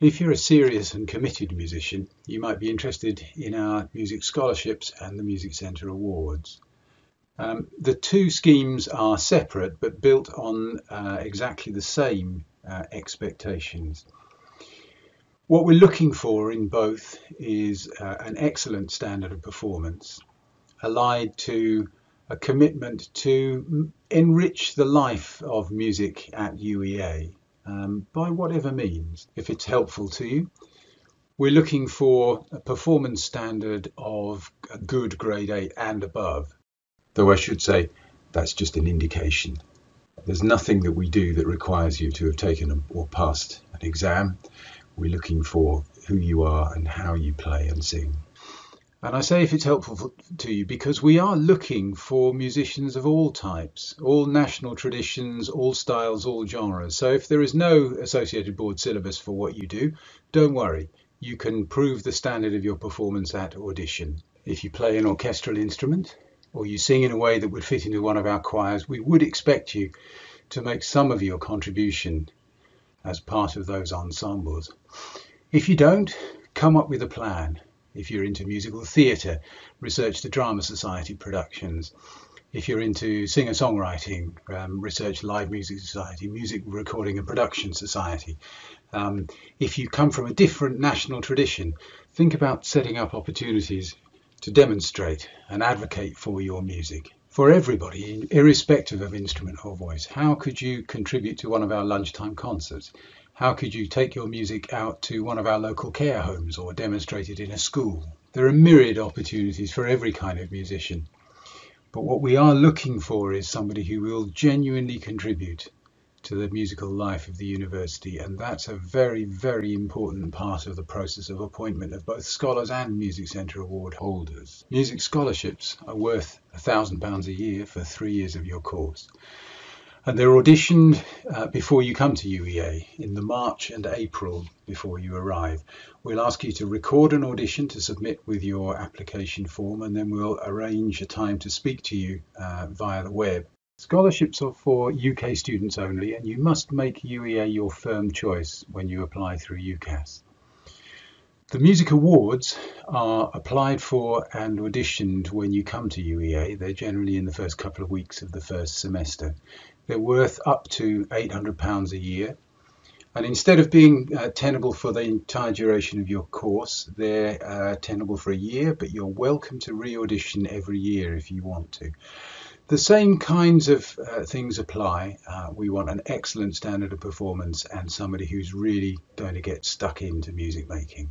If you're a serious and committed musician, you might be interested in our music scholarships and the Music Centre Awards. Um, the two schemes are separate but built on uh, exactly the same uh, expectations. What we're looking for in both is uh, an excellent standard of performance, allied to a commitment to enrich the life of music at UEA um, by whatever means, if it's helpful to you. We're looking for a performance standard of a good grade 8 and above, though I should say that's just an indication. There's nothing that we do that requires you to have taken or passed an exam. We're looking for who you are and how you play and sing. And I say if it's helpful to you because we are looking for musicians of all types, all national traditions, all styles, all genres. So if there is no associated board syllabus for what you do, don't worry. You can prove the standard of your performance at audition. If you play an orchestral instrument or you sing in a way that would fit into one of our choirs, we would expect you to make some of your contribution as part of those ensembles. If you don't, come up with a plan if you're into musical theatre, research the Drama Society productions. If you're into singer songwriting, um, research Live Music Society, Music Recording and Production Society. Um, if you come from a different national tradition, think about setting up opportunities to demonstrate and advocate for your music. For everybody, irrespective of instrument or voice, how could you contribute to one of our lunchtime concerts? How could you take your music out to one of our local care homes or demonstrate it in a school? There are myriad opportunities for every kind of musician. But what we are looking for is somebody who will genuinely contribute to the musical life of the university and that's a very very important part of the process of appointment of both scholars and music centre award holders music scholarships are worth a thousand pounds a year for three years of your course and they're auditioned uh, before you come to UEA in the March and April before you arrive. We'll ask you to record an audition to submit with your application form and then we'll arrange a time to speak to you uh, via the web. Scholarships are for UK students only and you must make UEA your firm choice when you apply through UCAS. The music awards are applied for and auditioned when you come to UEA. They're generally in the first couple of weeks of the first semester. They're worth up to £800 a year. And instead of being uh, tenable for the entire duration of your course, they're uh, tenable for a year, but you're welcome to re-audition every year if you want to. The same kinds of uh, things apply. Uh, we want an excellent standard of performance and somebody who's really going to get stuck into music making.